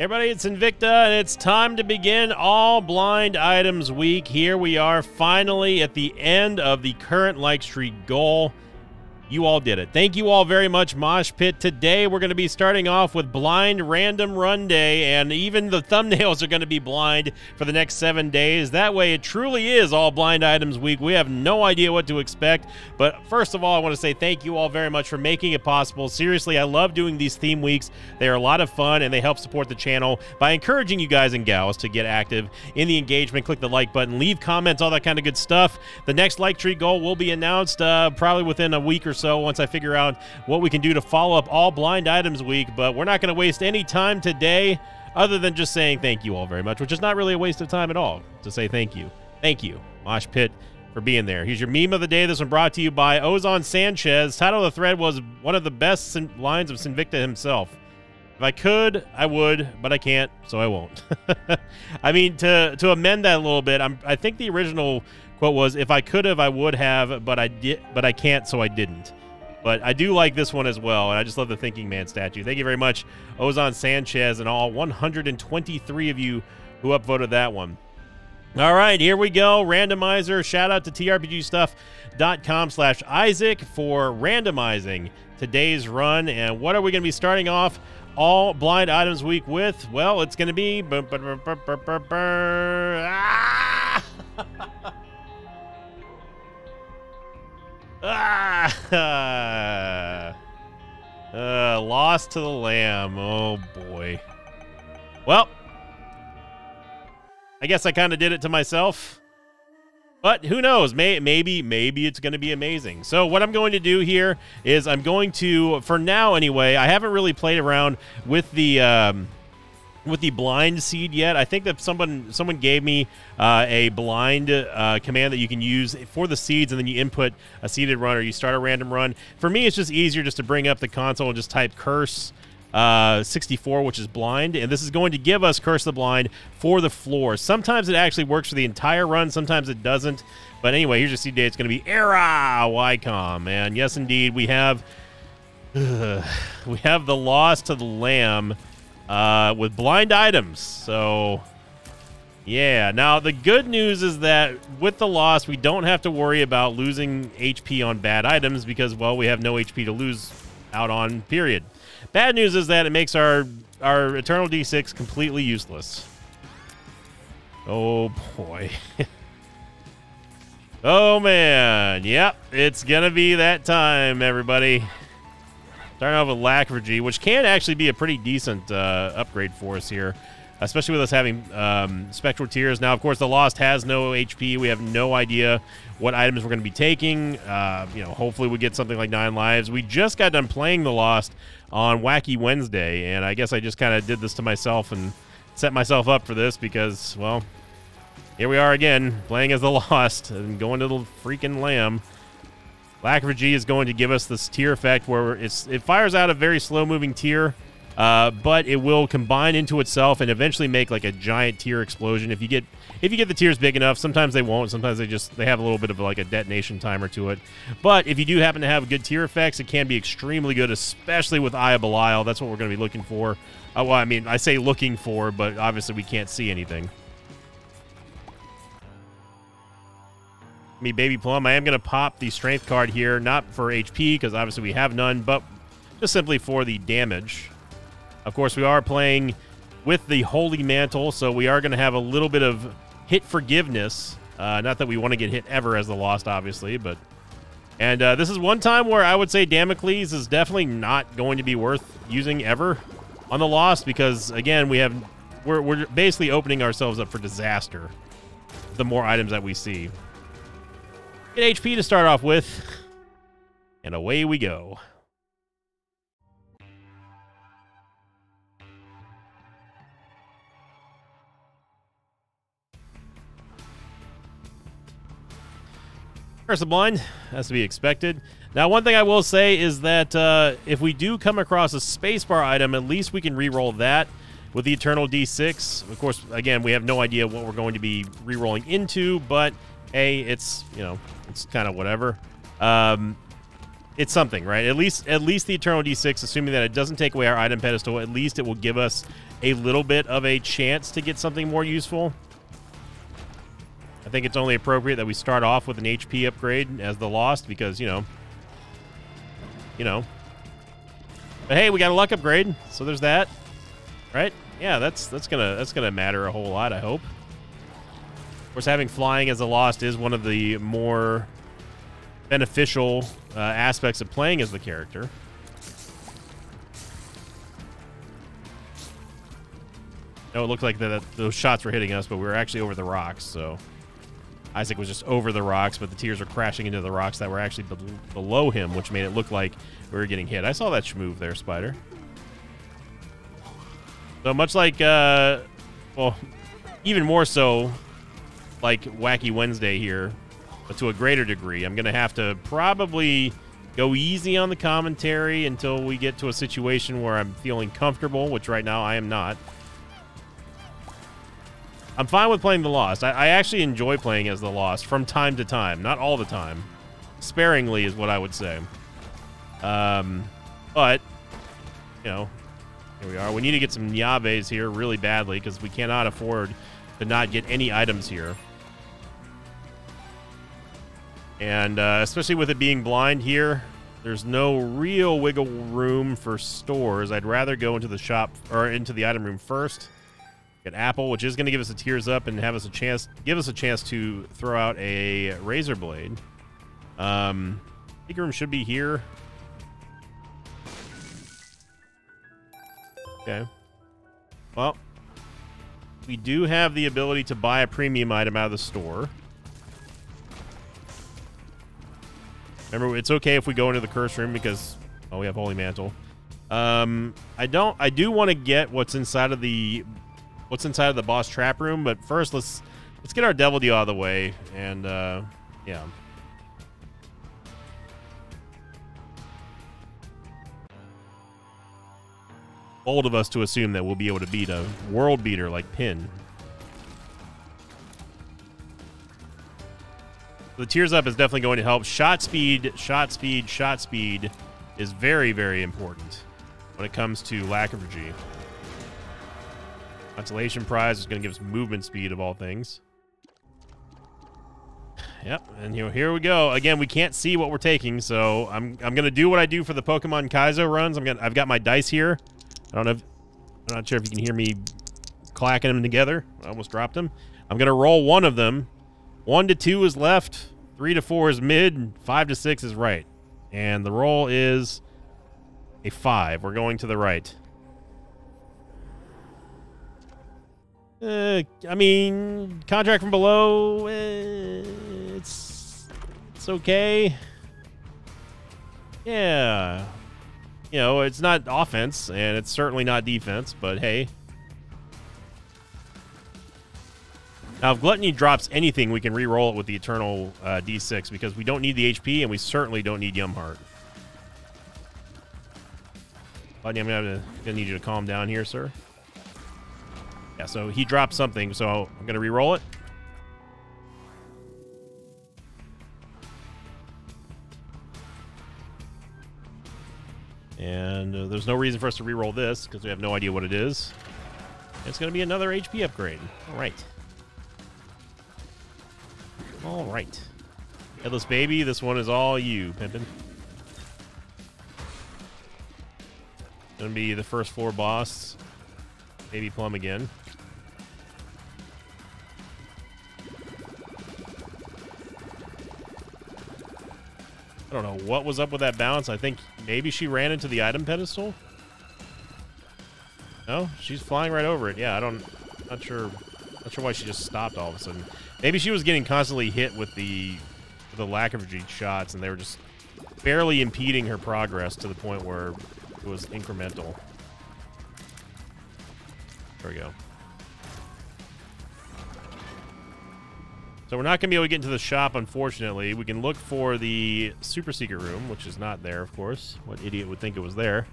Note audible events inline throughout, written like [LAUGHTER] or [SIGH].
Everybody, it's Sinvicta, and it's time to begin All Blind Items Week. Here we are, finally at the end of the current like tree goal. You all did it. Thank you all very much, Mosh Pit. Today we're going to be starting off with Blind Random Run Day, and even the thumbnails are going to be blind for the next seven days. That way, it truly is All Blind Items Week. We have no idea what to expect, but first of all, I want to say thank you all very much for making it possible. Seriously, I love doing these theme weeks. They are a lot of fun, and they help support the channel by encouraging you guys and gals to get active in the engagement. Click the like button, leave comments, all that kind of good stuff. The next like tree goal will be announced uh, probably within a week or so once I figure out what we can do to follow up all blind items week. But we're not going to waste any time today other than just saying thank you all very much, which is not really a waste of time at all to say thank you. Thank you, Mosh Pit, for being there. Here's your meme of the day. This one brought to you by Ozon Sanchez. Title of the thread was one of the best lines of Sinvicta himself. If I could, I would, but I can't, so I won't. [LAUGHS] I mean, to to amend that a little bit, I'm, I think the original quote was, "If I could have, I would have, but I did, but I can't, so I didn't." But I do like this one as well, and I just love the Thinking Man statue. Thank you very much, Ozon Sanchez, and all 123 of you who upvoted that one. All right, here we go. Randomizer. Shout out to trpgstuff.com slash Isaac for randomizing today's run. And what are we going to be starting off all blind items week with? Well, it's going to be... Ah! [LAUGHS] Ah! [LAUGHS] uh, lost to the lamb. Oh, boy. Well, I guess I kind of did it to myself. But who knows? May, maybe, maybe it's going to be amazing. So what I'm going to do here is I'm going to, for now anyway, I haven't really played around with the... Um, with the blind seed yet. I think that someone someone gave me uh, a blind uh, command that you can use for the seeds, and then you input a seeded run or you start a random run. For me, it's just easier just to bring up the console and just type curse. Uh, 64, which is blind, and this is going to give us Curse the Blind for the floor. Sometimes it actually works for the entire run, sometimes it doesn't. But anyway, here's your seed date. It's going to be Era Wycom, and yes, indeed, we have [SIGHS] we have the loss to the Lamb uh, with blind items. So, yeah. Now, the good news is that with the loss, we don't have to worry about losing HP on bad items because, well, we have no HP to lose out on, period. Bad news is that it makes our, our Eternal D6 completely useless. Oh, boy. [LAUGHS] oh, man. Yep, it's going to be that time, everybody. Starting off with Lachryphagy, which can actually be a pretty decent uh, upgrade for us here, especially with us having um, Spectral Tears. Now, of course, the Lost has no HP. We have no idea what items we're going to be taking. Uh, you know, hopefully we get something like Nine Lives. We just got done playing the Lost on Wacky Wednesday, and I guess I just kind of did this to myself and set myself up for this because, well, here we are again, playing as the [LAUGHS] Lost and going to the freaking Lamb. Lachryphagy is going to give us this tear effect where it's it fires out a very slow moving tear, uh, but it will combine into itself and eventually make like a giant tear explosion. If you get if you get the tears big enough, sometimes they won't. Sometimes they just they have a little bit of like a detonation timer to it. But if you do happen to have good tear effects, it can be extremely good, especially with Eye of Belial. That's what we're going to be looking for. Uh, well, I mean, I say looking for, but obviously we can't see anything. Me Baby Plum. I am going to pop the strength card here, not for HP, because obviously we have none, but just simply for the damage. Of course, we are playing with the Holy Mantle, so we are going to have a little bit of hit forgiveness. Uh, not that we want to get hit ever as the Lost, obviously, but... And uh, this is one time where I would say Damocles is definitely not going to be worth using ever on the Lost, because, again, we have... We're, we're basically opening ourselves up for disaster the more items that we see. Get HP to start off with. And away we go. Curse of Blind, has to be expected. Now, one thing I will say is that uh, if we do come across a spacebar item, at least we can re-roll that with the Eternal D6. Of course, again, we have no idea what we're going to be re-rolling into, but hey, it's, you know, it's kind of whatever. Um, it's something, right? At least at least the Eternal D6, assuming that it doesn't take away our item pedestal, at least it will give us a little bit of a chance to get something more useful. I think it's only appropriate that we start off with an HP upgrade as the Lost because, you know, you know. But hey, we got a luck upgrade, so there's that. Right? Yeah, that's that's gonna that's gonna matter a whole lot, I hope. Of course, having flying as a Lost is one of the more beneficial uh, aspects of playing as the character. No, it looked like those shots were hitting us, but we were actually over the rocks, so... Isaac was just over the rocks, but the tears were crashing into the rocks that were actually be below him, which made it look like we were getting hit. I saw that move there, Spider. So much like, uh, well, even more so like Wacky Wednesday here, but to a greater degree. I'm going to have to probably go easy on the commentary until we get to a situation where I'm feeling comfortable, which right now I am not. I'm fine with playing the Lost. I, I, actually enjoy playing as the Lost from time to time. Not all the time. Sparingly is what I would say. Um, but, you know, here we are. We need to get some Nyabes here really badly because we cannot afford to not get any items here. And uh, especially with it being blind here, there's no real wiggle room for stores. I'd rather go into the shop or into the item room first. Get apple, which is going to give us a tears up and have us a chance, give us a chance to throw out a razor blade. Um, room should be here. Okay. Well, we do have the ability to buy a premium item out of the store. Remember, it's okay if we go into the curse room because oh, we have holy mantle. Um, I don't. I do want to get what's inside of the what's inside of the boss trap room, but first let's let's get our devil deal out of the way and uh, yeah. Bold of us to assume that we'll be able to beat a world beater like Pin. The tears up is definitely going to help. Shot speed, shot speed, shot speed is very, very important when it comes to Lachryphagy. Consolation prize is going to give us movement speed of all things. Yep, and you know, here we go. Again, we can't see what we're taking, so I'm I'm gonna do what I do for the Pokemon Kaizo runs. I'm gonna I've got my dice here. I don't know. If, I'm not sure if you can hear me clacking them together. I almost dropped them. I'm gonna roll one of them one to two is left. Three to four is mid. Five to six is right. And the roll is a five. We're going to the right. Uh, I mean, contract from below, uh, it's it's okay. Yeah, you know, it's not offense and it's certainly not defense, but hey, Now, if Gluttony drops anything, we can re-roll it with the Eternal uh, D6 because we don't need the HP and we certainly don't need Yum Heart. Gluttony, I'm gonna need you to calm down here, sir. Yeah, so he dropped something, so I'm gonna re-roll it. And uh, there's no reason for us to re-roll this because we have no idea what it is. It's going to be another HP upgrade. All right. All right. Headless Baby, this one is all you, Pimpin. Gonna be the first floor boss. Baby Plum again. I don't know what was up with that bounce. I think maybe she ran into the item pedestal. No, she's flying right over it. Yeah, I don't, not sure, not sure why she just stopped all of a sudden. Maybe she was getting constantly hit with the the Lachryphagy shots, and they were just barely impeding her progress to the point where it was incremental. There we go. So we're not going to be able to get into the shop, unfortunately. We can look for the super secret room, which is not there, of course. What idiot would think it was there?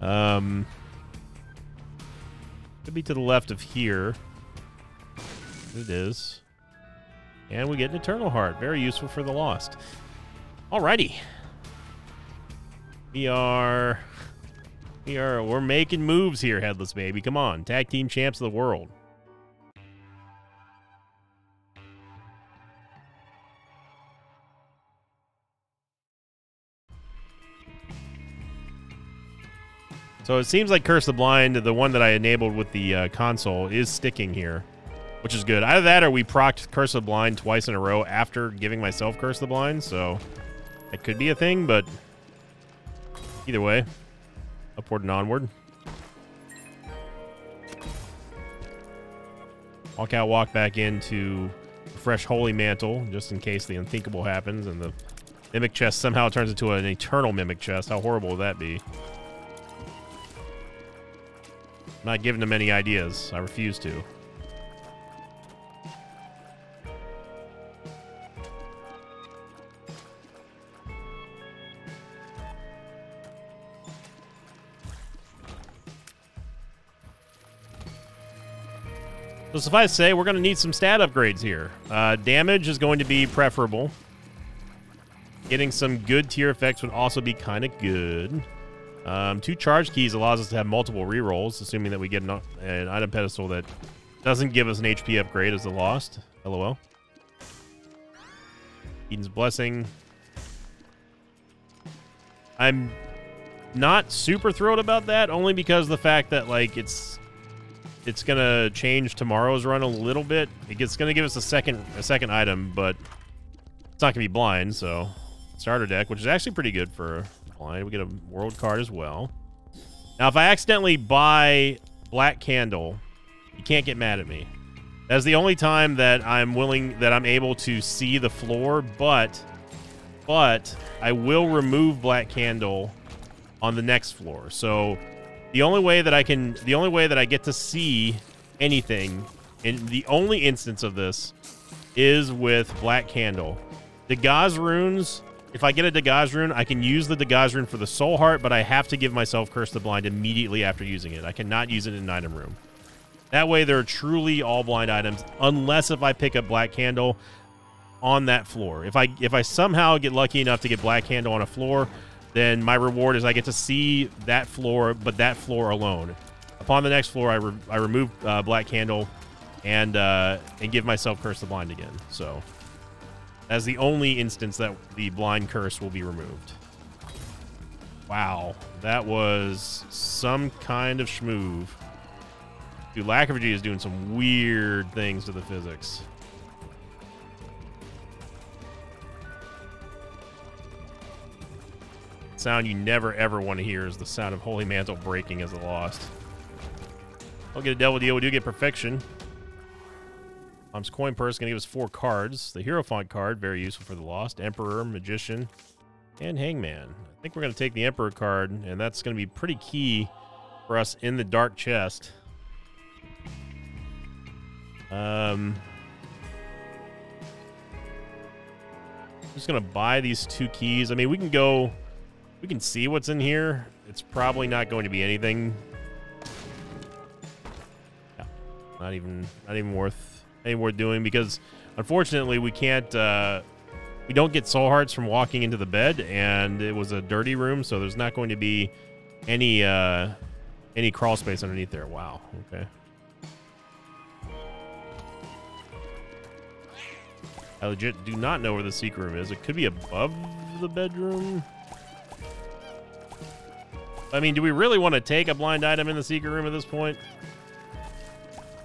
Um, could be to the left of here. It is. And we get an Eternal Heart. Very useful for the Lost. Alrighty. We are we are we're making moves here, headless baby. Come on, tag team champs of the world. So it seems like Curse the Blind, the one that I enabled with the uh, console, is sticking here, which is good. Either that or we procced Curse the Blind twice in a row after giving myself Curse the Blind, so it could be a thing, but either way, upward and onward. Walk out, walk back into fresh Holy Mantle, just in case the unthinkable happens and the Mimic Chest somehow turns into an eternal Mimic Chest. How horrible would that be? I'm not giving them any ideas. I refuse to. So suffice to say, we're going to need some stat upgrades here. Uh, damage is going to be preferable. Getting some good tier effects would also be kind of good. Um, two charge keys allows us to have multiple rerolls, assuming that we get an, an, item pedestal that doesn't give us an HP upgrade as the lost. LOL. Eden's Blessing. I'm not super thrilled about that, only because the fact that like it's it's gonna change tomorrow's run a little bit. It's gonna give us a second a second item, but it's not gonna be blind. So starter deck, which is actually pretty good for We get a world card as well. Now, if I accidentally buy Black Candle, you can't get mad at me. That's the only time that I'm willing that I'm able to see the floor, but but I will remove Black Candle on the next floor. So the only way that I can the only way that I get to see anything in the only instance of this is with Black Candle. Dagaz runes if I get a Dagaz rune, I can use the Dagaz rune for the Soul Heart, but I have to give myself Curse the Blind immediately after using it. I cannot use it in an item room. That way, they're truly all blind items, unless if I pick up Black Candle on that floor. If I if I somehow get lucky enough to get Black Candle on a floor, then my reward is I get to see that floor, but that floor alone. Upon the next floor, I, re I remove uh, Black Candle and uh, and give myself Curse the Blind again. So as the only instance that the blind curse will be removed. Wow, that was some kind of schmoove. Dude, Lachryphagy is doing some weird things to the physics. Sound you never ever want to hear is the sound of Holy Mantle breaking as a lost. I'll get a devil deal. We do get perfection. Mom's coin purse is going to give us four cards. The Hierophant card, very useful for the Lost. Emperor, Magician, and Hangman. I think we're going to take the Emperor card, and that's going to be pretty key for us in the Dark Chest. Um, I'm just going to buy these two keys. I mean, we can go... We can see what's in here. It's probably not going to be anything. Yeah, not even, not even worth worth doing because unfortunately we can't uh, we don't get soul hearts from walking into the bed and it was a dirty room so there's not going to be any uh, any crawl space underneath there. Wow. Okay. I legit do not know where the secret room is. It could be above the bedroom. I mean do we really want to take a blind item in the secret room at this point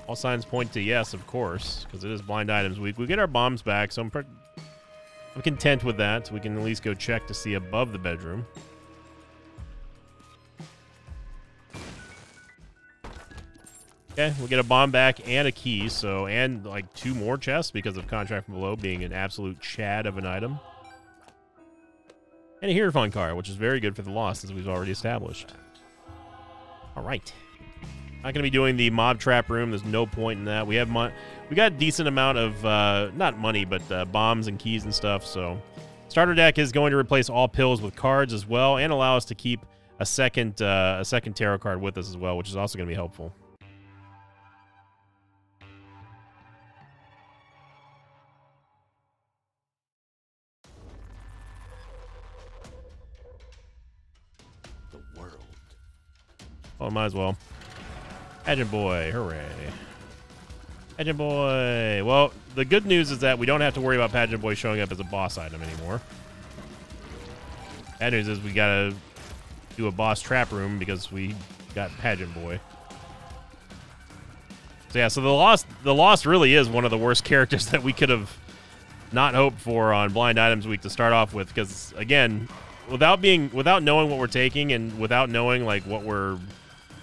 all signs point to yes, of course, because it is blind items week. We get our bombs back, so I'm, I'm content with that. We can at least go check to see above the bedroom. Okay, we'll get a bomb back and a key, so and like two more chests because of contract from below being an absolute chad of an item. And a Hierophant card, which is very good for the lost, as we've already established. All right. Not gonna be doing the mob trap room. There's no point in that. We have mon- we got a decent amount of uh, not money, but uh, bombs and keys and stuff. So starter deck is going to replace all pills with cards as well, and allow us to keep a second uh, a second tarot card with us as well, which is also gonna be helpful. The world. Oh, might as well. Pageant boy, hooray. Pageant boy. Well, the good news is that we don't have to worry about Pageant boy showing up as a boss item anymore. Bad news is we gotta do a boss trap room because we got Pageant boy. So yeah, so the lost the lost really is one of the worst characters [LAUGHS] that we could have not hoped for on blind items week to start off with because again, without being without knowing what we're taking and without knowing like what we're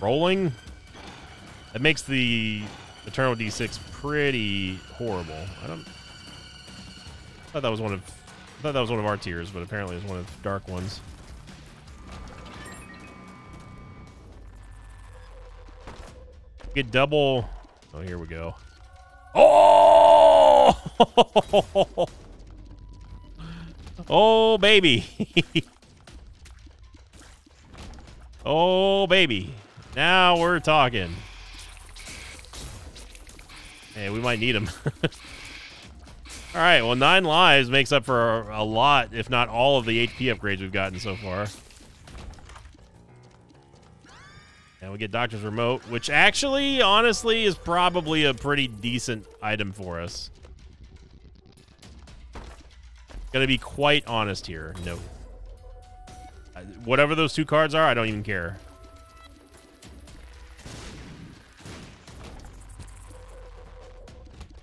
rolling, it makes the Eternal D6 pretty horrible. I don't I thought that was one of I thought that was one of our tiers, but apparently it's one of the dark ones. Get double. Oh, here we go. Oh! [LAUGHS] oh, baby. [LAUGHS] oh, baby. Now we're talking. Hey, we might need him. [LAUGHS] all right, well, nine lives makes up for a lot, if not all of the HP upgrades we've gotten so far. And we get Doctor's Remote, which actually, honestly, is probably a pretty decent item for us. Gonna be quite honest here. No. Uh, whatever those two cards are, I don't even care.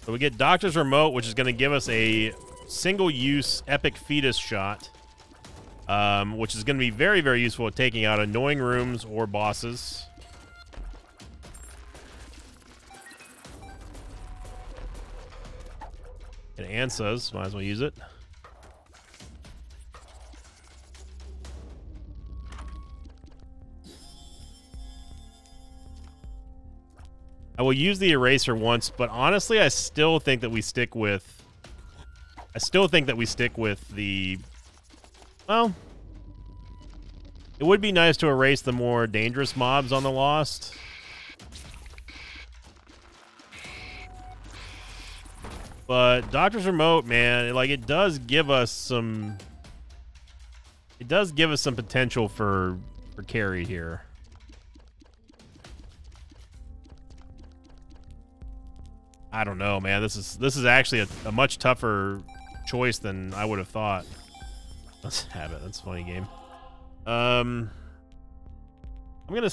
So we get Doctor's Remote, which is going to give us a single-use Epic Fetus shot, um, which is going to be very, very useful at taking out annoying rooms or bosses. And Ansuz, might as well use it. I will use the eraser once, but honestly, I still think that we stick with... I still think that we stick with the... Well... It would be nice to erase the more dangerous mobs on the Lost. But Doctor's Remote, man, like it does give us some... It does give us some potential for, for carry here. I don't know, man. This is this is actually a, a much tougher choice than I would have thought. [LAUGHS] Let's have it. That's a funny game. Um, I'm gonna.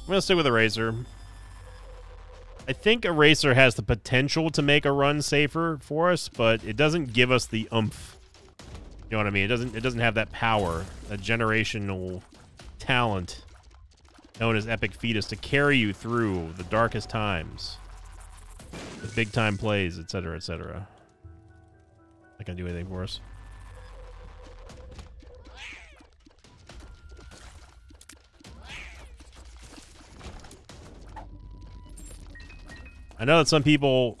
I'm gonna stick with Eraser. I think Eraser has the potential to make a run safer for us, but it doesn't give us the oomph. You know what I mean? It doesn't. It doesn't have that power, that generational talent known as Epic Fetus to carry you through the darkest times. The big time plays, etc., etc. Not gonna do anything for us. I know that some people,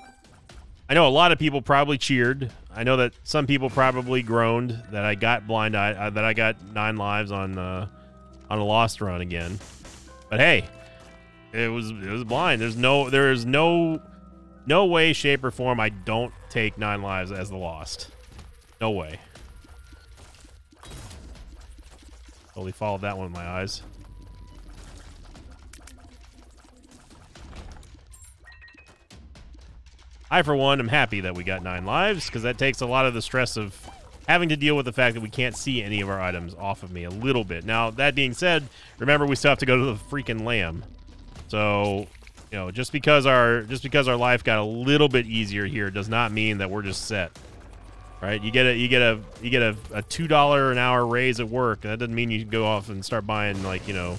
I know a lot of people probably cheered. I know that some people probably groaned that I got blind eye, uh, that I got nine lives on uh, on a lost run again. But hey, it was it was blind. There's no there is no no way, shape, or form I don't take nine lives as the lost. No way. Totally followed that one with my eyes. I, for one, am happy that we got nine lives, because that takes a lot of the stress of having to deal with the fact that we can't see any of our items off of me a little bit. Now, that being said, remember we still have to go to the freaking lamb. So, you know, just because our just because our life got a little bit easier here does not mean that we're just set. Right? You get a you get a you get a, a two dollar an hour raise at work. That doesn't mean you go off and start buying like, you know,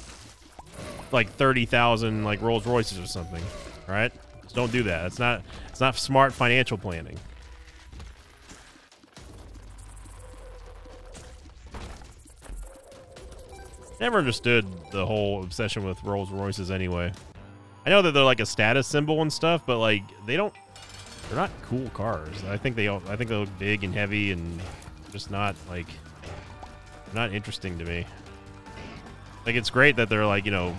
like thirty thousand like Rolls Royces or something. Right? Just don't do that. It's not it's not smart financial planning. Never understood the whole obsession with Rolls Royces anyway. I know that they're like a status symbol and stuff, but like they don't they're not cool cars. I think they all, I think they look big and heavy and just not like not interesting to me. Like it's great that they're like, you know,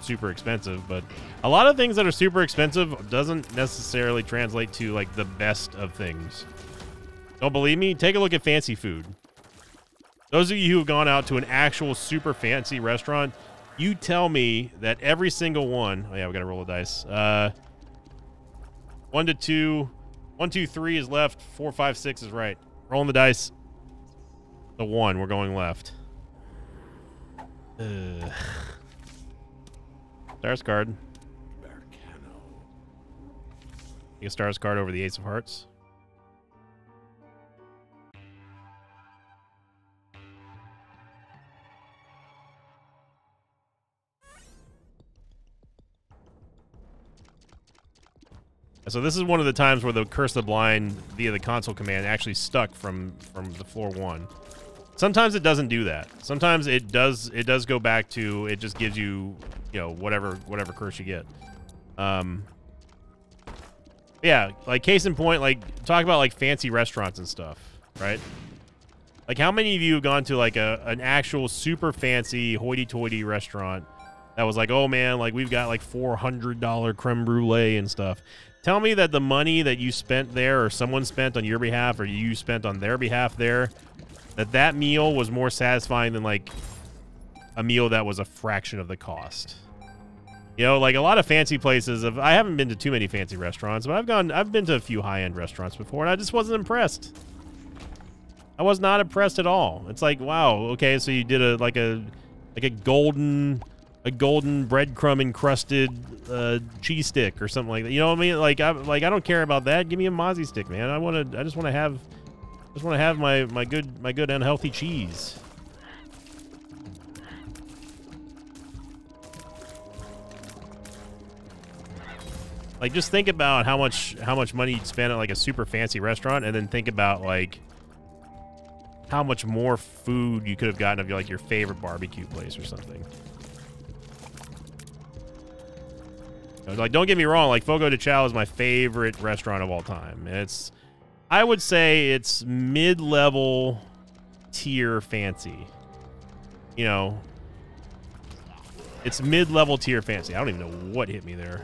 super expensive, but a lot of things that are super expensive doesn't necessarily translate to like the best of things. Don't believe me? Take a look at fancy food. Those of you who have gone out to an actual super fancy restaurant, you tell me that every single one. Oh yeah, we got to roll the dice. Uh, one to two, one, two, three is left. Four, five, six is right. Rolling the dice. The one, we're going left. Uh, stars card. You a stars card over the ace of hearts. So this is one of the times where the Curse the Blind via the console command actually stuck from from the floor one. Sometimes it doesn't do that. Sometimes it does it does go back to it just gives you you know whatever whatever curse you get. Um, yeah, like case in point, like talk about like fancy restaurants and stuff, right? Like how many of you have gone to like a an actual super fancy hoity-toity restaurant that was like, oh man, like we've got like four hundred dollar creme brulee and stuff. Tell me that the money that you spent there, or someone spent on your behalf, or you spent on their behalf there, that that meal was more satisfying than like a meal that was a fraction of the cost. You know, like a lot of fancy places. Of, I haven't been to too many fancy restaurants, but I've gone. I've been to a few high end restaurants before, and I just wasn't impressed. I was not impressed at all. It's like, wow, okay, so you did a like a like a golden a golden breadcrumb encrusted uh, cheese stick or something like that. You know what I mean? Like I like I don't care about that. Give me a mozzie stick, man. I want to. I just want to have. I Just want to have my my good my good unhealthy cheese. Like just think about how much how much money you'd spend at like a super fancy restaurant, and then think about like how much more food you could have gotten of like your favorite barbecue place or something. Like, don't get me wrong. Like, Fogo de Chao is my favorite restaurant of all time. It's, I would say, it's mid-level tier fancy. You know, it's mid-level tier fancy. I don't even know what hit me there.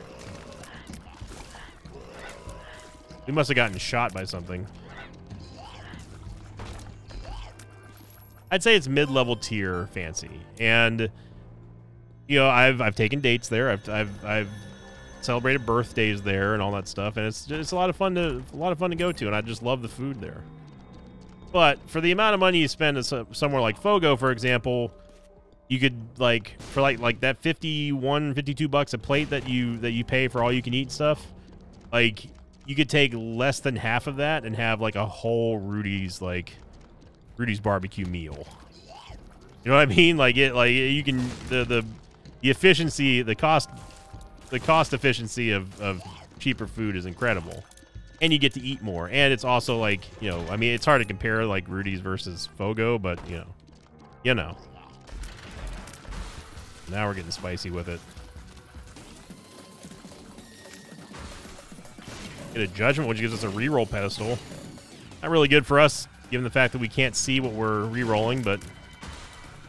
We must have gotten shot by something. I'd say it's mid-level tier fancy, and you know, I've I've taken dates there. I've I've I've celebrated birthdays there and all that stuff, and it's it's a lot of fun to a lot of fun to go to, and I just love the food there. But for the amount of money you spend at somewhere like Fogo, for example, you could like for like like that 51 52 bucks a plate that you that you pay for all you can eat stuff like you could take less than half of that and have like a whole rudy's like rudy's barbecue meal you know what i mean like it like you can the the the efficiency the cost the cost efficiency of, of cheaper food is incredible. And you get to eat more. And it's also like, you know, I mean, it's hard to compare like Rudy's versus Fogo, but, you know, you know. Now we're getting spicy with it. Get a judgment, which gives us a reroll pedestal. Not really good for us, given the fact that we can't see what we're re-rolling, but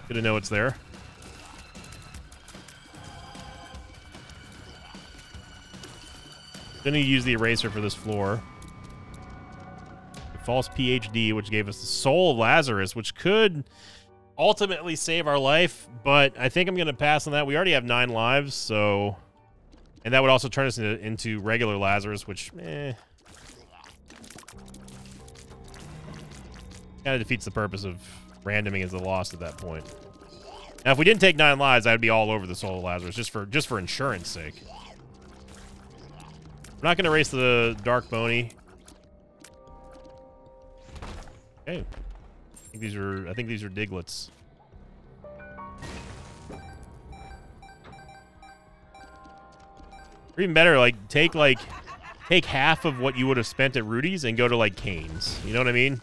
good to know it's there. Gonna use the eraser for this floor. False PhD, which gave us the soul of Lazarus, which could ultimately save our life, but I think I'm gonna pass on that. We already have nine lives, so and that would also turn us into, into regular Lazarus, which eh. Kind of defeats the purpose of randoming as the loss at that point. Now, if we didn't take nine lives, I'd be all over the soul of Lazarus just for just for insurance sake. I'm not going to race the Dark Bony. Okay. I think these are I think these are Digletts. Or even better, like take like take half of what you would have spent at Rudy's and go to like Cane's. You know what I mean?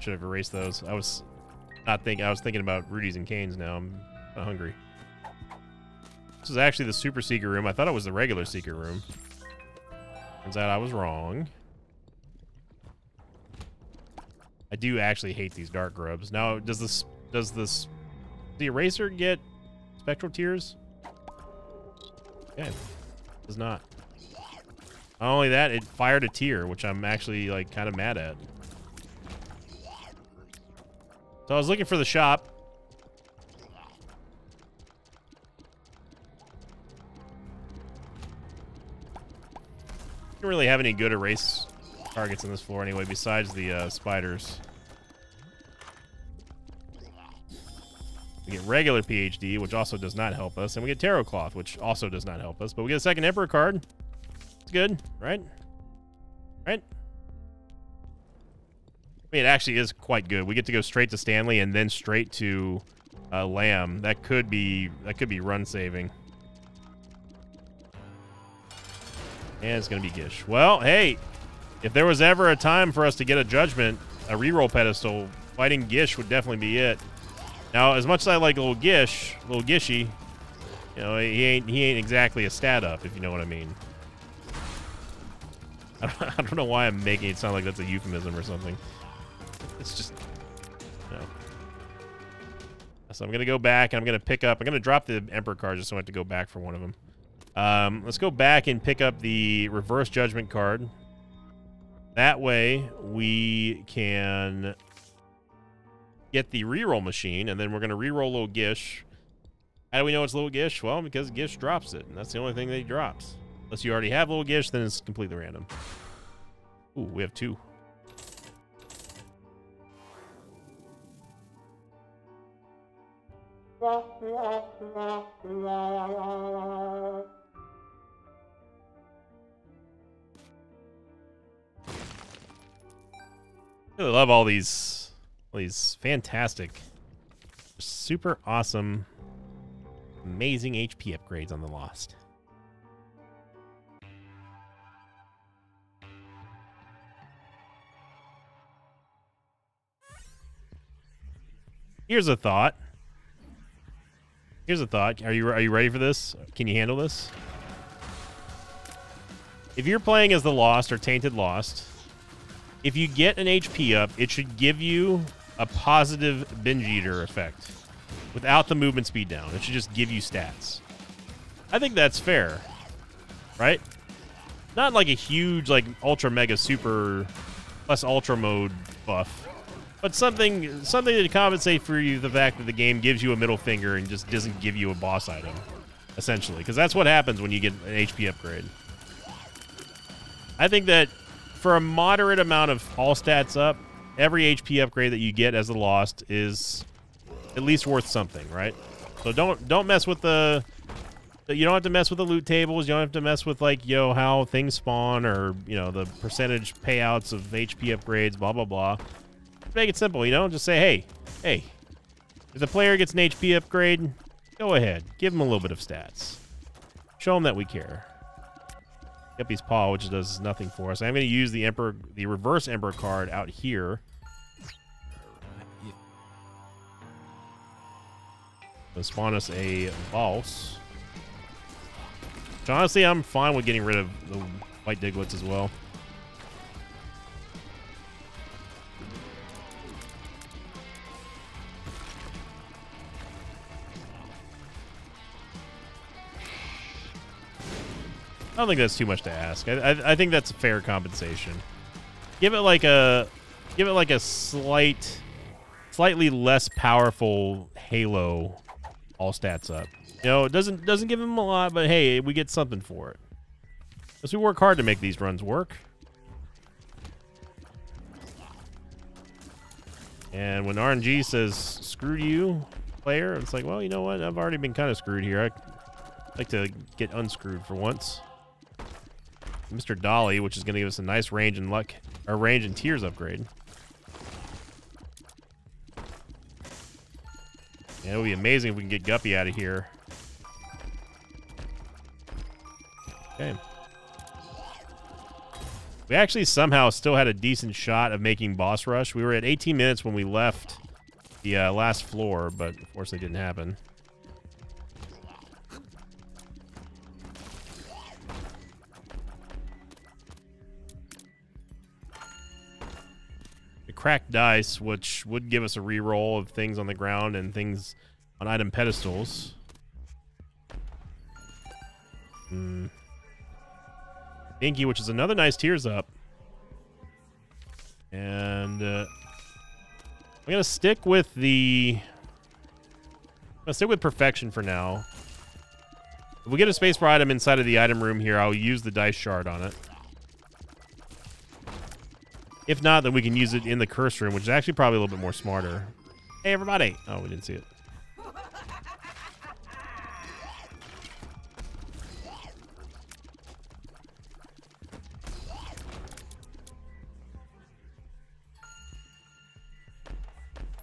Should have erased those. I was not thinking I was thinking about Rudy's and Cane's now. I'm hungry. This is actually the super secret room. I thought it was the regular secret room. Turns out I was wrong. I do actually hate these dark grubs. Now, does this does this the eraser get spectral tears? Yeah, does not. Not only that, it fired a tear, which I'm actually like kind of mad at. So I was looking for the shop. We don't really have any good erase targets on this floor anyway, besides the uh, spiders. We get regular PhD, which also does not help us, and we get Tarot Cloth, which also does not help us. But we get a second Emperor card. It's good, right? Right? I mean, it actually is quite good. We get to go straight to Stanley and then straight to uh, Lamb. That could be that could be run saving. And it's gonna be Gish. Well, hey, if there was ever a time for us to get a judgment, a reroll pedestal, fighting Gish would definitely be it. Now, as much as I like little Gish, little Gishy, you know, he ain't he ain't exactly a stat up, if you know what I mean. [LAUGHS] I don't, I don't know why I'm making it sound like that's a euphemism or something. It's just, you know. So I'm gonna go back and I'm gonna pick up. I'm gonna drop the Emperor card just so I have to go back for one of them. Um, let's go back and pick up the Reverse Judgment card. That way we can get the reroll machine, and then we're gonna reroll little Gish. How do we know it's little Gish? Well, because Gish drops it, and that's the only thing that he drops. Unless you already have little Gish, then it's completely random. Ooh, we have two. [LAUGHS] I love all these, all these fantastic, super awesome, amazing HP upgrades on the Lost. Here's a thought. Here's a thought. Are you are you ready for this? Can you handle this? If you're playing as the Lost or Tainted Lost, if you get an HP up, it should give you a positive binge eater effect without the movement speed down. It should just give you stats. I think that's fair, right? Not like a huge, like ultra mega super plus ultra mode buff, but something something to compensate for you the fact that the game gives you a middle finger and just doesn't give you a boss item, essentially, because that's what happens when you get an HP upgrade. I think that for a moderate amount of all stats up, every HP upgrade that you get as a lost is at least worth something, right? So don't don't mess with the you don't have to mess with the loot tables. You don't have to mess with like yo how things spawn or you know the percentage payouts of HP upgrades. Blah blah blah. Make it simple. You know, just say hey hey. If the player gets an HP upgrade, go ahead, give him a little bit of stats. Show him that we care. Guppy's Paw, which does nothing for us. I'm going to use the Emperor, the reverse Emperor card out here. To spawn us a boss. So honestly, I'm fine with getting rid of the white Diglets as well. I don't think that's too much to ask. I, I, I think that's a fair compensation. Give it like a, give it like a slight, slightly less powerful Halo, all stats up. You know, it doesn't doesn't give him a lot, but hey, we get something for it. Because we work hard to make these runs work. And when RNG says "screw you," player, it's like, well, you know what? I've already been kind of screwed here. I like to get unscrewed for once. Mr. Dolly, which is going to give us a nice range and luck, or range and tears upgrade. Yeah, it would be amazing if we can get Guppy out of here. Okay. We actually somehow still had a decent shot of making boss rush. We were at 18 minutes when we left the uh, last floor, but unfortunately didn't happen. Cracked dice, which would give us a reroll of things on the ground and things on item pedestals. Hmm. Inky, which is another nice tears up. And uh, I'm gonna stick with the. I'm gonna stick with perfection for now. If we get a spacebar item inside of the item room here, I'll use the dice shard on it. If not, then we can use it in the curse room, which is actually probably a little bit more smarter. Hey, everybody! Oh, we didn't see it.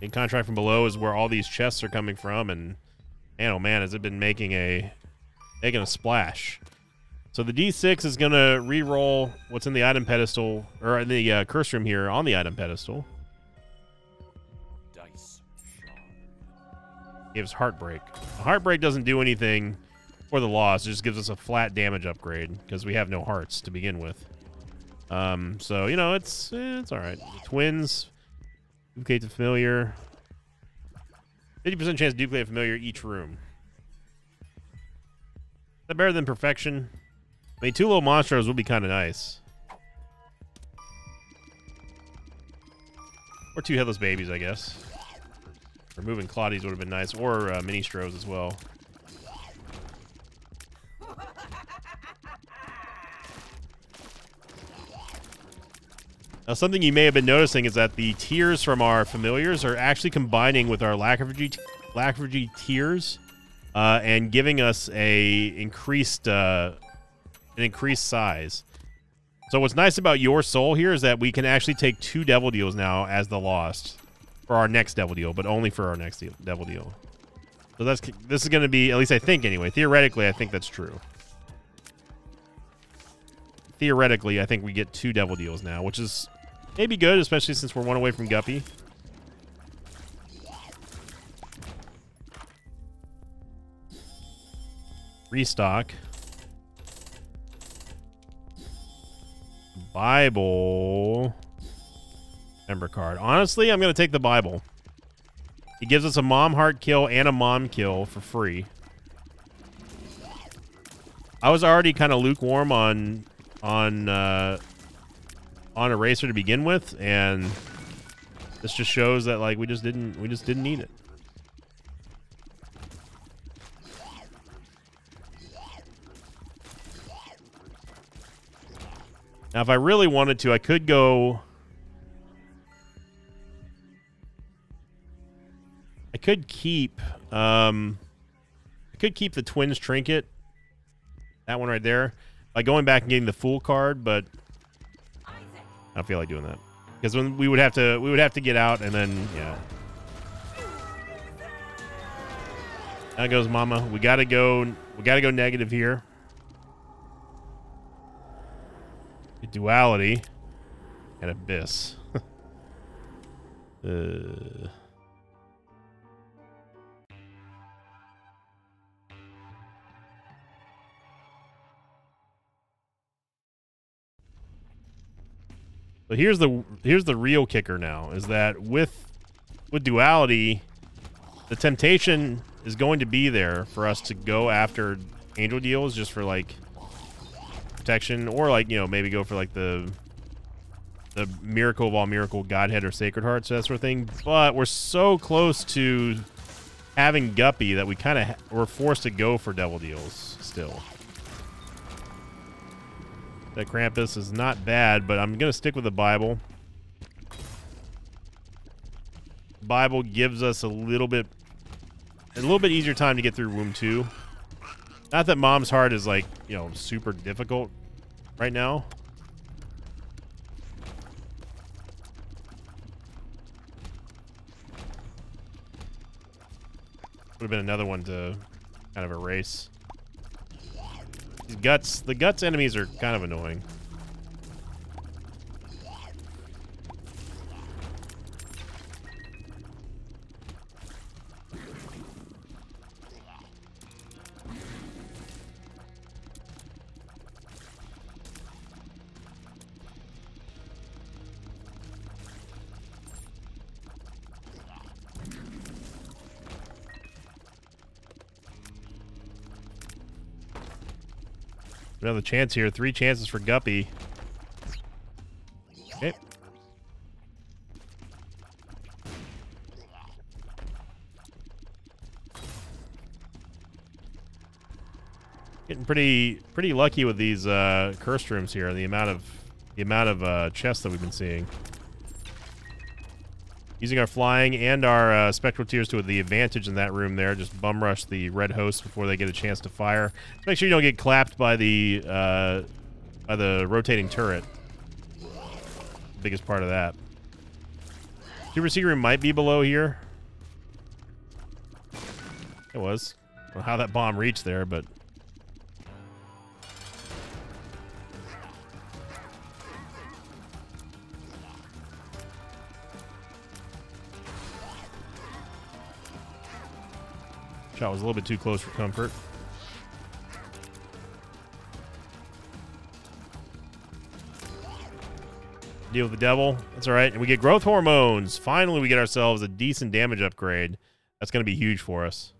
In contract from below is where all these chests are coming from, and man, oh man, has it been making a making a splash. So the D6 is going to re-roll what's in the item pedestal, or in the uh, curse room here on the item pedestal. Dice. Gives Heartbreak. Heartbreak doesn't do anything for the loss. It just gives us a flat damage upgrade because we have no hearts to begin with. Um, so, you know, it's eh, it's all right. Twins, duplicate the familiar. 50% chance to duplicate familiar each room. Is that better than perfection? I mean, two little monsters would be kind of nice. Or two headless babies, I guess. Removing Claudies would have been nice, or uh, mini Stros as well. Now, something you may have been noticing is that the tears from our familiars are actually combining with our Lachryphagy, Lachryphagy tears uh, and giving us a increased uh, an increased size. So what's nice about your soul here is that we can actually take two devil deals now as the lost for our next devil deal, but only for our next deal, devil deal. So that's this is going to be at least I think anyway. Theoretically, I think that's true. Theoretically, I think we get two devil deals now, which is maybe good, especially since we're one away from Guppy. Restock. Bible. Member card. Honestly, I'm going to take the Bible. He gives us a mom heart kill and a mom kill for free. I was already kind of lukewarm on on uh, on eraser to begin with, and this just shows that like we just didn't we just didn't need it. If I really wanted to, I could go... I could keep... Um, I could keep the Twins Trinket. That one right there. By going back and getting the Fool card, but... I feel like doing that. Because when we would have to we would have to get out and then yeah. That goes Mama. We gotta go we gotta go negative here. Duality and Abyss. [LAUGHS] uh. But here's the here's the real kicker now is that with with duality, the temptation is going to be there for us to go after angel deals just for like protection, or like you know maybe go for like the the miracle of all miracle godhead or sacred hearts that sort of thing. But we're so close to having Guppy that we kind of we're forced to go for devil deals still. That Krampus is not bad, but I'm gonna stick with the Bible. Bible gives us a little bit a little bit easier time to get through room two. Not that Mom's Heart is like, you know, super difficult right now. Would have been another one to kind of erase. These guts, the guts enemies are kind of annoying. Another chance here. Three chances for Guppy. Okay. Getting pretty pretty lucky with these uh, cursed rooms here. and The amount of the amount of uh, chests that we've been seeing. Using our flying and our uh, spectral tears to the advantage in that room there. Just bum rush the red hosts before they get a chance to fire. Make sure you don't get clapped by the uh, by the rotating turret. Biggest part of that. Super secret room might be below here. It was. I don't know how that bomb reached there, but Shot was a little bit too close for comfort. Deal with the devil. That's all right. And we get growth hormones. Finally, we get ourselves a decent damage upgrade. That's going to be huge for us.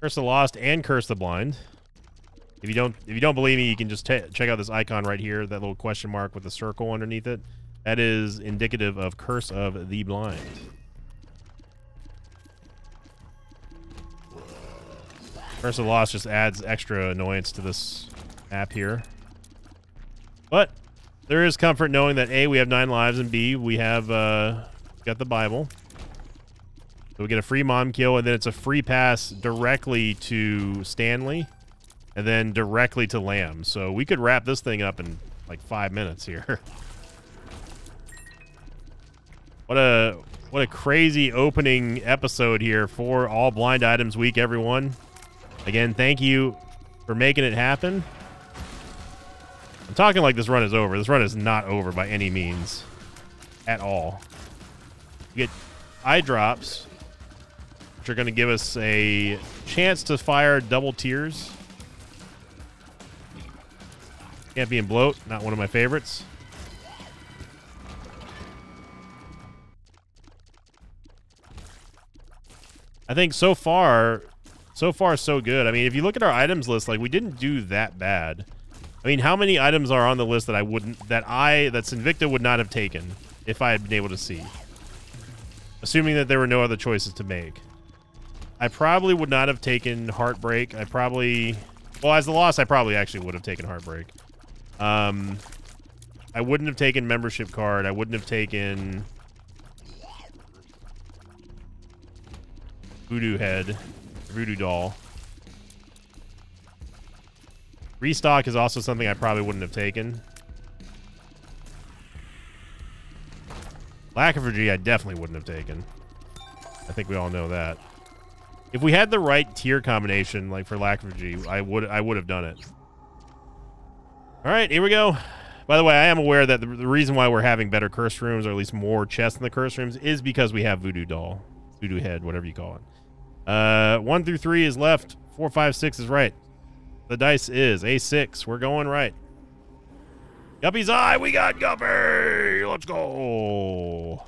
Curse the Lost and Curse the Blind. If you don't if you don't believe me, you can just check out this icon right here, that little question mark with the circle underneath it. That is indicative of Curse of the Blind. Curse of the Lost just adds extra annoyance to this map here. But there is comfort knowing that A, we have nine lives, and B, we have uh, got the Bible. So we get a free mom kill, and then it's a free pass directly to Stanley and then directly to Lamb. So we could wrap this thing up in like five minutes here. [LAUGHS] what a what a crazy opening episode here for all blind items week, everyone. Again, thank you for making it happen. I'm talking like this run is over. This run is not over by any means. At all. You get eye drops, which are going to give us a chance to fire double tears Champion Bloat, not one of my favorites. I think so far, so far so good. I mean, if you look at our items list, like we didn't do that bad. I mean, how many items are on the list that I wouldn't, that I, that Sinvicta would not have taken if I had been able to see? Assuming that there were no other choices to make. I probably would not have taken Heartbreak. I probably, well, as the loss, I probably actually would have taken Heartbreak. Um, I wouldn't have taken membership card. I wouldn't have taken voodoo head, voodoo doll. Restock is also something I probably wouldn't have taken. Lachryphagy, I definitely wouldn't have taken. I think we all know that. If we had the right tear combination, like for Lachryphagy, I would I would have done it. All right, here we go. By the way, I am aware that the, the, reason why we're having better curse rooms, or at least more chests in the curse rooms, is because we have Voodoo Doll, Voodoo Head, whatever you call it. Uh, one through three is left. Four, five, six is right. The dice is a six. We're going right. Guppy's eye. We got Guppy. Let's go.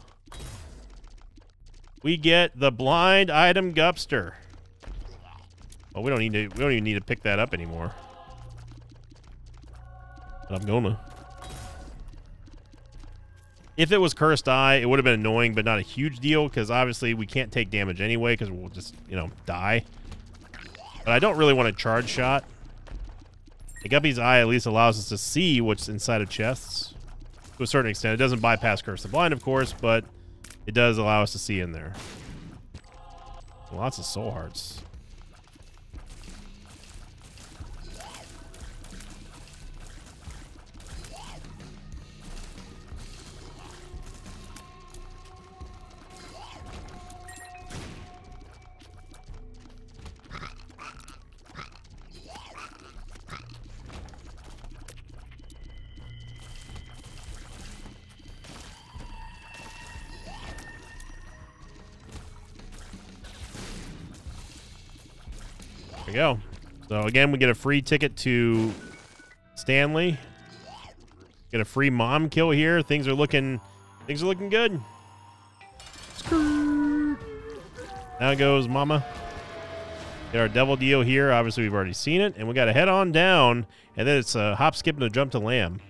We get the blind item Gupster. Oh, we don't need to. We don't even need to pick that up anymore. But I'm gonna. If it was Cursed Eye, it would have been annoying, but not a huge deal, because obviously we can't take damage anyway, because we'll just, you know, die. But I don't really want a charge shot. The Guppy's Eye at least allows us to see what's inside of chests. To a certain extent. It doesn't bypass Curse the Blind, of course, but it does allow us to see in there. Lots of soul hearts. So again, we get a free ticket to Stanley. Get a free mom kill here. Things are looking things are looking good. Now goes Mama. Get our devil deal here. Obviously, we've already seen it. And we got to head on down. And then it's a hop, skip, and a jump to Lamb.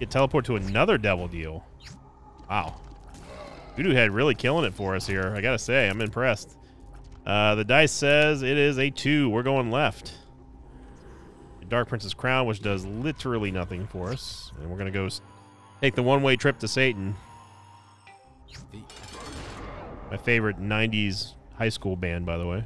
Get teleport to another devil deal. Wow. Voodoo Head really killing it for us here. I gotta say, I'm impressed. Uh, the dice says it is a two. We're going left. Dark Prince's Crown, which does literally nothing for us. And we're gonna go take the one-way trip to Satan. My favorite 90s high school band, by the way.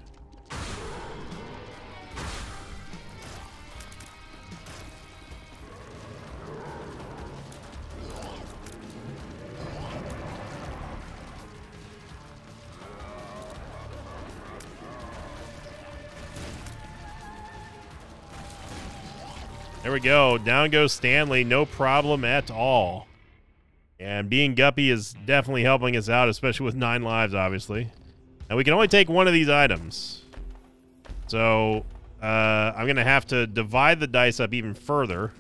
Go. Down goes Stanley. No problem at all. And being Guppy is definitely helping us out, especially with nine lives, obviously. And we can only take one of these items. So uh, I'm going to have to divide the dice up even further.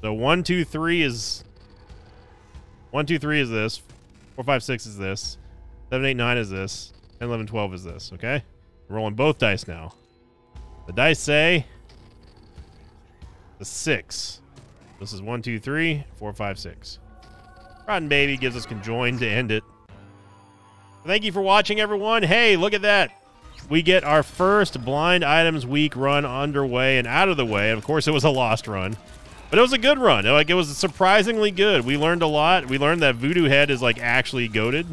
So one, two, three is... One, two, three is this. Four, five, six is this. Seven, eight, nine is this. 10, 11, 12 is this, okay? We're rolling both dice now. The dice say the six. This is one, two, three, four, five, six. Rotten Baby gives us conjoined to end it. Thank you for watching, everyone. Hey, look at that. We get our first Blind Items Week run underway and out of the way. Of course, it was a lost run. But it was a good run. Like, it was surprisingly good. We learned a lot. We learned that Voodoo Head is, like, actually goaded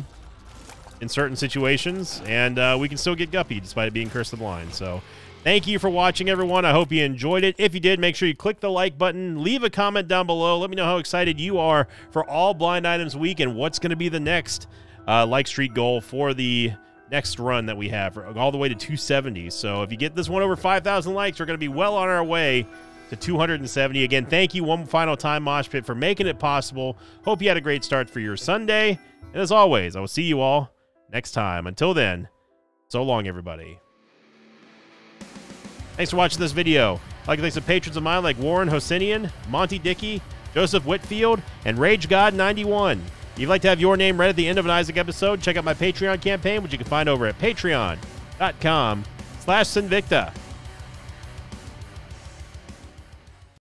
in certain situations. And uh, we can still get Guppy despite it being Curse the Blind. So... Thank you for watching, everyone. I hope you enjoyed it. If you did, make sure you click the like button, leave a comment down below. Let me know how excited you are for all Blind Items Week and what's going to be the next uh, like streak goal for the next run that we have, all the way to 270. So if you get this one over 5,000 likes, we're going to be well on our way to 270. Again, thank you one final time, Mosh Pit, for making it possible. Hope you had a great start for your Sunday. And as always, I will see you all next time. Until then, so long, everybody. Thanks for watching this video. I'd like to thank some patrons of mine like Warren Hosinian, Monty Dickey, Joseph Whitfield, and Rage God 91. If you'd like to have your name read at the end of an Isaac episode, check out my Patreon campaign, which you can find over at patreon.com slash Sinvicta.